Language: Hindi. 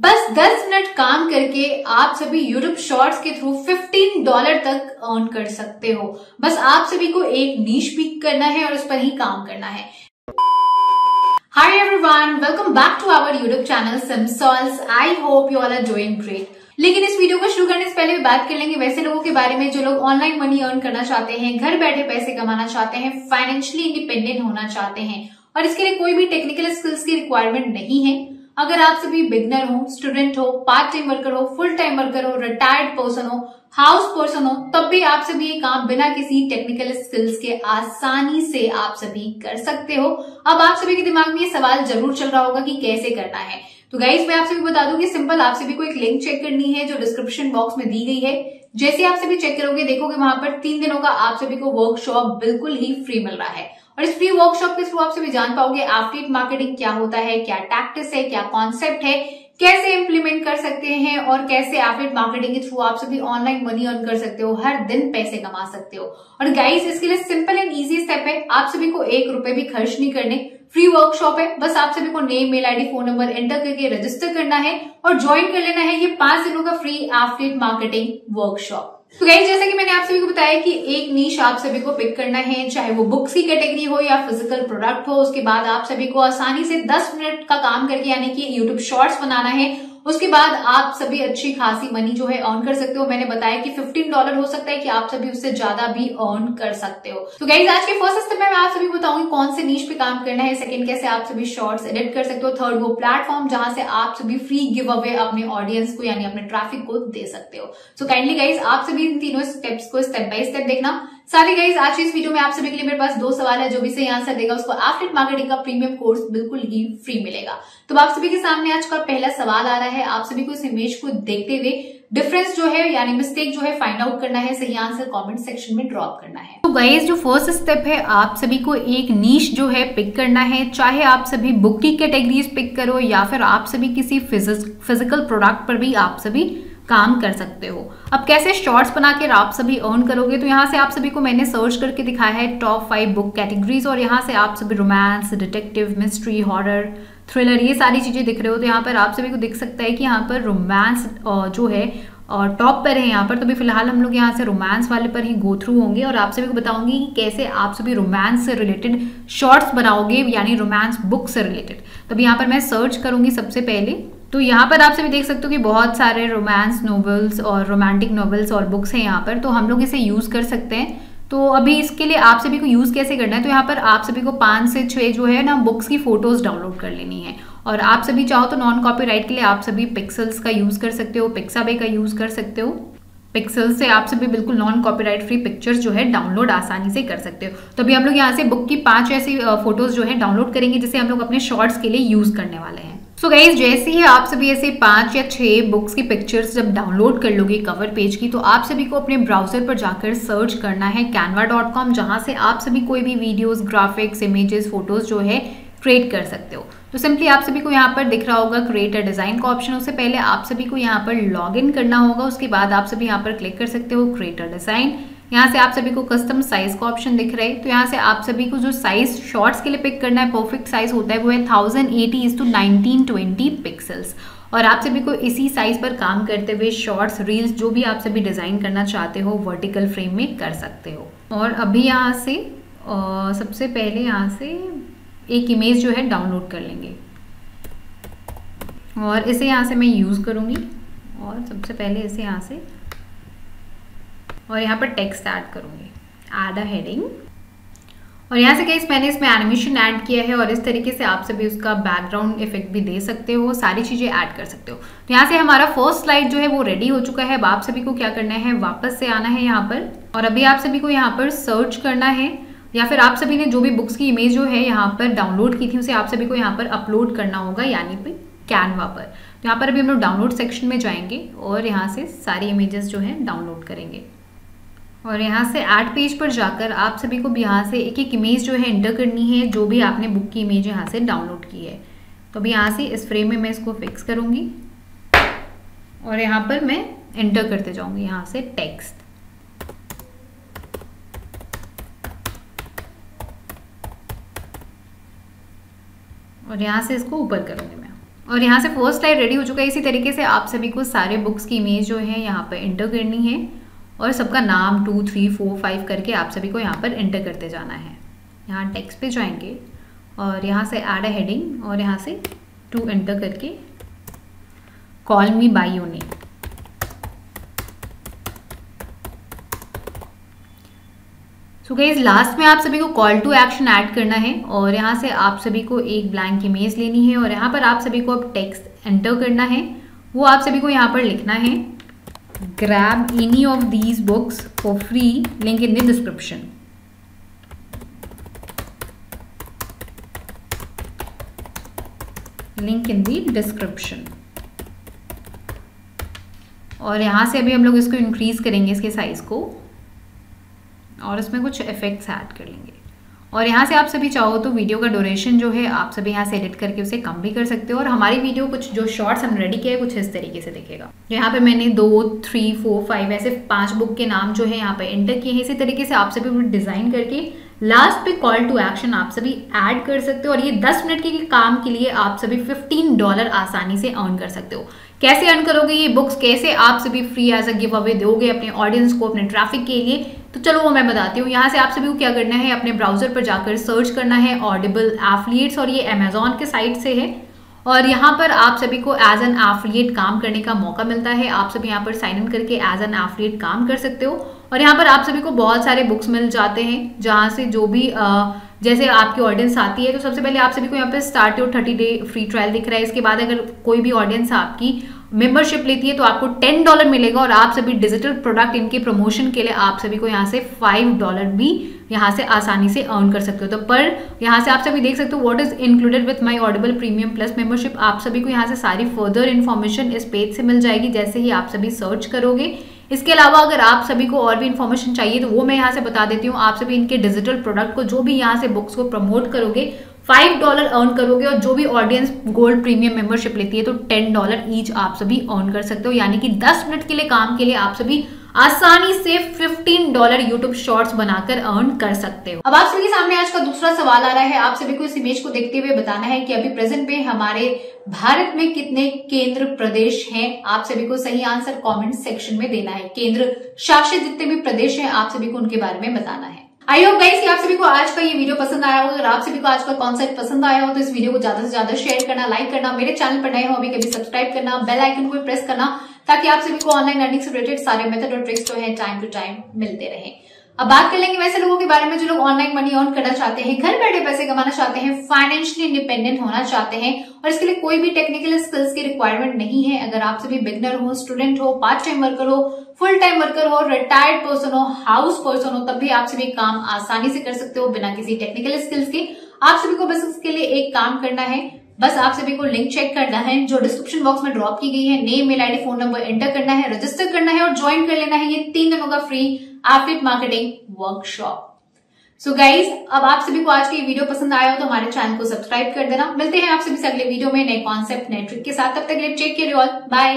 बस 10 मिनट काम करके आप सभी यूट्यूब शॉर्ट्स के थ्रू 15 डॉलर तक अर्न कर सकते हो। बस आप सभी को एक नीच पिक करना है और उस पर ही काम करना है। Hi everyone welcome back to our YouTube channel सिमसॉल्स I hope you all are doing great लेकिन इस वीडियो को शुरू करने से पहले भी बात कर लेंगे वैसे लोगों के बारे में जो लोग ऑनलाइन मनी अर्न करना चाहते हैं, घर बैठे पैसे कमाना चाहते हैं फाइनेंशियली इंडिपेंडेंट होना चाहते हैं, और इसके लिए कोई भी टेक्निकल स्किल्स की रिक्वायरमेंट नहीं है। अगर आप सभी बिगनर हो स्टूडेंट हो पार्ट टाइम वर्कर हो फुल टाइम वर्कर हो रिटायर्ड पर्सन हो हाउस पर्सन हो, तब भी आप सभी ये काम बिना किसी टेक्निकल स्किल्स के आसानी से आप सभी कर सकते हो। अब आप सभी के दिमाग में ये सवाल ज़रूर चल रहा होगा कि कैसे करना है। तो गाइज़ मैं आप सभी बता दूँ कि सिंपल आप सभी को एक लिंक चेक करनी है जो डिस्क्रिप्शन बॉक्स में दी गई है। जैसे आप सभी चेक करोगे, देखोगे वहाँ पर तीन दिनों का आप सभी को वर्कशॉप बिल्कुल ही फ्री मिल रहा है। और इस फ्री वर्कशॉप के थ्रू आप सभी जान पाओगे एफलेट मार्केटिंग क्या होता है, क्या टैक्टिस है, क्या कॉन्सेप्ट है, कैसे इंप्लीमेंट कर सकते हैं और कैसे एफलेट मार्केटिंग के थ्रू आप सभी ऑनलाइन मनी अर्न कर सकते हो, हर दिन पैसे कमा सकते हो। और गाइस इसके लिए सिंपल एंड इजी स्टेप है, आप सभी को एक रुपए भी खर्च नहीं करने। फ्री वर्कशॉप है, बस आप सभी को name mail ID phone number enter करके रजिस्टर करना है और ज्वाइन कर लेना है ये पाँच दिनों का फ्री एफलेट मार्केटिंग वर्कशॉप तो गाइज़ जैसा कि मैंने आप सभी को बताया कि एक नीच आप सभी को पिक करना है, चाहे वो बुक्स की कैटेगरी हो या फ़िज़िकल प्रोडक्ट हो, उसके बाद आप सभी को आसानी से 10 मिनट का काम करके, यानी कि यूट्यूब शॉर्ट्स बनाना है उसके बाद आप सभी अच्छी खासी मनी जो है अर्न कर सकते हो। मैंने बताया कि 15 डॉलर हो सकता है कि आप सभी उससे ज़्यादा भी अर्न कर सकते हो। तो गाइज़ आज के फ़र्स्ट स्टेप में मैं आप सभी बताऊँगी कौन से नीच पे काम करना है सेकंड कैसे आप सभी शॉर्ट्स एडिट कर सकते हो थर्ड वो प्लेटफॉर्म जहाँ से आप सभी फ्री गिव अवे अपने ऑडियंस को, यानी अपने ट्रैफ़िक को दे सकते हो। सो काइंडली गाइज़ आप सभी इन तीनों स्टेप्स को स्टेप बाय स्टेप देखना। ही गाइज़ आज इस वीडियो में आप सभी के लिए मेरे पास दो सवाल है, जो भी सही आंसर देगा, उसको एफलेट मार्केटिंग का प्रीमियम कोर्स बिल्कुल ही फ्री मिलेगा। तो आप सभी के सामने आज का पहला सवाल आ रहा है, आप सभी को इस इमेज को देखते हुए डिफरेंस जो है, यानी मिस्टेक जो है फाइंड आउट करना है, सही आंसर कमेंट सेक्शन में ड्रॉप करना है। तो गाइज़ जो फ़र्स्ट स्टेप है, आप सभी को एक नीच जो है पिक करना है, चाहे आप सभी बुक की कैटेगरीज पिक करो, या फिर आप सभी किसी फ़िज़िकल प्रोडक्ट पर भी आप सभी काम कर सकते हो। अब कैसे शॉर्ट्स बना के आप सभी अर्न करोगे? तो यहाँ से आप सभी को मैंने सर्च करके दिखाया है टॉप फाइव बुक कैटेगरीज और यहाँ से आप सभी romance detective mystery horror thriller ये सारी चीज़ें दिख रहे हो। तो यहाँ पर आप सभी को दिख सकता है कि यहाँ पर रोमांस जो है और टॉप पर है यहाँ पर। तो भी फ़िलहाल हम लोग यहाँ से रोमांस वाले पर ही गो थ्रू होंगे और आप सभी को बताऊँगी कि कैसे आप सभी रोमांस से रिलेटेड शॉर्ट्स बनाओगे, यानी रोमांस बुक से रिलेटेड तो यहाँ पर मैं सर्च करूँगी सबसे पहले। तो यहाँ पर आप सभी देख सकते हो कि बहुत सारे रोमांस नॉवेल्स और रोमांटिक नॉवेल्स और बुक्स हैं यहाँ पर तो हम लोग इसे यूज़ कर सकते हैं। तो अभी इसके लिए आप सभी को यूज़ कैसे करना है? तो यहाँ पर आप सभी को पाँच से छः जो है ना बुक्स की फ़ोटोज़ डाउनलोड कर लेनी है। और आप सभी चाहो तो नॉन कॉपीराइट के लिए आप सभी पिक्सल्स का यूज़ कर सकते हो पिक्साबे का यूज़ कर सकते हो। पिक्सल से आप सभी बिल्कुल नॉन कॉपीराइट फ्री पिक्चर्स जो है डाउनलोड आसानी से कर सकते हो। तो अभी हम लोग यहाँ से बुक की पाँच ऐसी फ़ोटोज़ जो है डाउनलोड करेंगे, जिसे हम लोग अपने शॉर्ट्स के लिए यूज़ करने वाले हैं। सो गाइज़ जैसे ही आप सभी ऐसे पाँच या छह बुक्स की पिक्चर्स जब डाउनलोड कर लोगे कवर पेज की तो आप सभी को अपने ब्राउज़र पर जाकर सर्च करना है कैनवा डॉट कॉम जहाँ से आप सभी कोई भी वीडियोस ग्राफिक्स इमेजेस फ़ोटोज़ जो है क्रिएट कर सकते हो। तो सिंपली आप सभी को यहाँ पर दिख रहा होगा क्रिएट अ डिज़ाइन का ऑप्शन उससे पहले आप सभी को यहाँ पर लॉग इन करना होगा, उसके बाद आप सभी यहाँ पर क्लिक कर सकते हो क्रिएट अ डिज़ाइन यहाँ से आप सभी को कस्टम साइज़ का ऑप्शन दिख रहा है। तो यहाँ से आप सभी को जो साइज़ शॉर्ट्स के लिए पिक करना है परफेक्ट साइज़ होता है वो है thousand eighty is to nineteen twenty pixels और आप सभी को इसी साइज़ पर काम करते हुए शॉर्ट्स रील्स जो भी आप सभी डिज़ाइन करना चाहते हो वर्टिकल फ्रेम में कर सकते हो। और अभी यहाँ से आ, सबसे पहले यहाँ से एक इमेज जो है डाउनलोड कर लेंगे। और इसे यहाँ से मैं यूज़ करूँगी। और सबसे पहले इसे यहाँ से और यहाँ पर टेक्स्ट ऐड करूँगी। अ हेडिंग और यहाँ से कैसे मैंने इसमें एनिमेशन ऐड किया है और इस तरीके से आप सभी उसका बैकग्राउंड इफ़ेक्ट भी दे सकते हो, सारी चीज़ें ऐड कर सकते हो। तो यहाँ से हमारा फ़र्स्ट स्लाइड जो है वो रेडी हो चुका है। अब आप सभी को क्या करना है, वापस से आना है यहाँ पर। और अभी आप सभी को यहाँ पर सर्च करना है, या फिर आप सभी ने जो भी बुक्स की इमेज जो है यहाँ पर डाउनलोड की थी, उसे आप सभी को यहाँ पर अपलोड करना होगा, यानी पे कैनवा पर। तो यहाँ पर अभी हम लोग डाउनलोड सेक्शन में जाएँगे और यहाँ से सारी इमेजेस जो है डाउनलोड करेंगे। और यहाँ से आठ पेज पर जाकर आप सभी को यहाँ से एक एक इमेज जो है एंटर करनी है, जो भी आपने बुक की इमेज यहाँ से डाउनलोड की है। तो अभी यहाँ से इस फ्रेम में मैं इसको फिक्स करूँगी और यहाँ पर मैं एंटर करते जाऊँगी यहाँ से टेक्स्ट और यहाँ से इसको ऊपर करूँगी मैं। और यहाँ से फ़र्स्ट स्लाइड रेडी हो चुका है। इसी तरीके से आप सभी को सारे बुक्स की इमेज जो है यहाँ पर एंटर करनी है। और सबका नाम टू थ्री फोर फाइव करके आप सभी को यहाँ पर एंटर करते जाना है। यहाँ टेक्स्ट पे जाएँगे और यहाँ से एड अ हेडिंग और यहाँ से टू एंटर करके call me by your name so guys last में आप सभी को कॉल टू एक्शन ऐड करना है और यहाँ से आप सभी को एक ब्लैंक इमेज लेनी है और यहाँ पर आप सभी को अब टेक्स्ट एंटर करना है। वो आप सभी को यहाँ पर लिखना है। Grab any of these books for free link in the description link in the description और यहाँ से अभी हम लोग इसको इंक्रीज करेंगे, इसके साइज़ को, और इसमें कुछ इफेक्ट्स ऐड कर लेंगे। और यहाँ से आप सभी चाहो तो वीडियो का ड्यूरेशन जो है, आप सभी यहाँ से एडिट करके उसे कम भी कर सकते हो। और हमारी वीडियो कुछ जो शॉर्ट्स हम रेडी किया है, कुछ इस तरीके से दिखेगा। यहाँ पे मैंने दो थ्री फोर फाइव ऐसे पाँच बुक के नाम जो है यहाँ पे एंटर किए हैं। इसी तरीके से आप सभी डिज़ाइन करके लास्ट पे कॉल टू एक्शन आप सभी ऐड कर सकते हो। और ये 10 मिनट के काम के लिए आप सभी 15 डॉलर आसानी से अर्न कर सकते हो। कैसे अर्न करोगे ये बुक्स कैसे आप सभी free as a give away दोगे अपने ऑडियंस को, अपने ट्रैफ़िक के लिए? तो चलो वो मैं बताती हूँ। यहाँ से आप सभी को क्या करना है, अपने ब्राउज़र पर जाकर सर्च करना है ऑडिबल एफलिएट्स और ये अमेजोन के साइट से है। और यहाँ पर आप सभी को एज एन एफलिएट काम करने का मौका मिलता है। आप सभी यहाँ पर साइन इन करके एज एन एफलिएट काम कर सकते हो। और यहाँ पर आप सभी को बहुत सारे बुक्स मिल जाते हैं, जहाँ से जो भी जैसे आपकी ऑडियंस आती है तो सबसे पहले आप सभी को यहाँ पर start your thirty day free trial दिख रहा है। इसके बाद अगर कोई भी ऑडियंस आपकी मेंबरशिप लेती है तो आपको टेन डॉलर मिलेगा और आप सभी डिजिटल प्रोडक्ट इनके प्रमोशन के लिए आप सभी को यहाँ से फाइव डॉलर भी यहाँ से आसानी से अर्न कर सकते हो। तो पर यहाँ से आप सभी देख सकते हो what is included with my Audible premium plus membership आप सभी को यहाँ से सारी फर्दर इन्फॉर्मेशन इस पेज से मिल जाएगी, जैसे ही आप सभी सर्च करोगे। इसके अलावा अगर आप सभी को और भी इन्फॉर्मेशन चाहिए तो वो मैं यहाँ से बता देती हूँ। आप सभी इनके डिजिटल प्रोडक्ट को, जो भी यहाँ से बुक्स को प्रमोट करोगे फाइव डॉलर अर्न करोगे और जो भी ऑडियंस गोल्ड प्रीमियम मेंबरशिप लेती है तो टेन डॉलर ईच आप सभी अर्न कर सकते हो। यानी कि दस मिनट के लिए काम के लिए आप सभी आसानी से 15 डॉलर यूट्यूब शॉर्ट्स बनाकर अर्न कर सकते हो। अब आप सभी के सामने आज का दूसरा सवाल आ रहा है। आप सभी को इस इमेज को देखते हुए बताना है कि अभी प्रेजेंट में हमारे भारत में कितने केंद्र प्रदेश हैं? आप सभी को सही आंसर कमेंट सेक्शन में देना है। केंद्र शासित जितने भी प्रदेश हैं, आप सभी को उनके बारे में बताना है। आई होप गाइस आप सभी को आज का ये वीडियो पसंद आया हो। अगर आप सभी को आज का कॉन्सेप्ट पसंद आया हो तो इस वीडियो को ज़्यादा से ज़्यादा शेयर करना लाइक करना, मेरे चैनल पर नए हो अभी कभी सब्सक्राइब करना बेल आइकन को प्रेस करना, ताकि आप सभी को ऑनलाइन अर्निंग से रिलेटेड सारे मेथड और ट्रिक्स जो है टाइम टू टाइम मिलते रहे। अब बात कर लेंगे वैसे लोगों के बारे में जो लोग ऑनलाइन मनी अर्न करना चाहते हैं, घर बैठे पैसे कमाना चाहते हैं फाइनेंशियली इंडिपेंडेंट होना चाहते हैं, और इसके लिए कोई भी टेक्निकल स्किल्स की रिक्वायरमेंट नहीं है। अगर आप सभी बिगनर हो स्टूडेंट हो पार्ट टाइम वर्कर हो फुल टाइम वर्कर हो रिटायर्ड पर्सन हो हाउस पर्सन हो, तब भी आप सभी काम आसानी से कर सकते हो बिना किसी टेक्निकल स्किल्स के। आप सभी को बस इसके लिए एक काम करना है, बस आप सभी को लिंक चेक करना है, जो डिस्क्रिप्शन बॉक्स में ड्रॉप की गई है name mail ID phone number enter करना है रजिस्टर करना है और ज्वाइन कर लेना है। ये तीन दिनों का free एफिट marketing workshop so guys अब आप सभी को आज की वीडियो पसंद आया हो तो हमारे चैनल को सब्सक्राइब कर देना। मिलते हैं आप सभी से अगले वीडियो में नए कॉन्सेप्ट नए ट्रिक के साथ। तब तक चेक के ऑल बाय